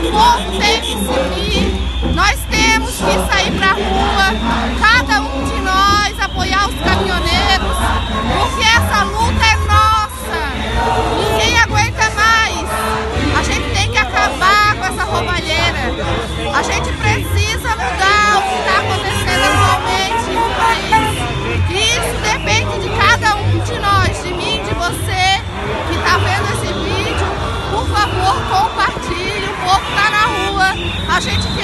Você me Nasze